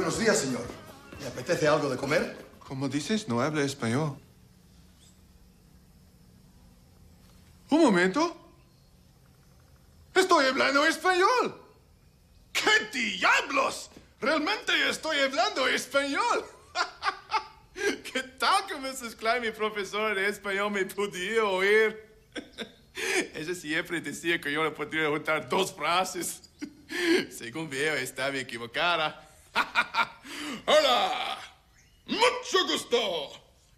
¿Le apetece algo de comer? Como dices, no habla español. Un momento. Estoy hablando español. ¿Qué diablos? Realmente estoy hablando español. ¿Qué tal que Mrs. Klein, mi profesor de español, me podía oír? Ella siempre decía que yo le podría juntar dos frases. Según veo, estaba equivocada. Hola, mucho gusto.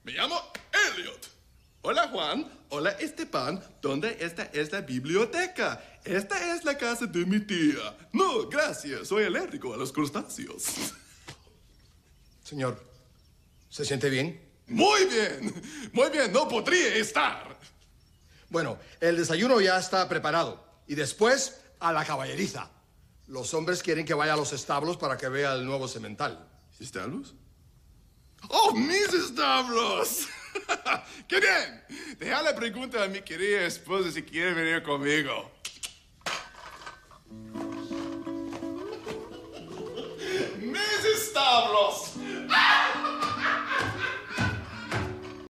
Me llamo Elliot. Hola Juan, hola Esteban. ¿Dónde esta es la biblioteca? Esta es la casa de mi tía. No, gracias, soy alérgico a los crustáceos. Señor, ¿se siente bien? Muy bien, muy bien, no podría estar. Bueno, el desayuno ya está preparado. Y después, a la caballeriza. Los hombres quieren que vaya a los establos para que vea el nuevo cemental. ¿Establos? ¡Oh, mis establos! ¡Qué bien! Déjale pregunta a mi querida esposa si quiere venir conmigo.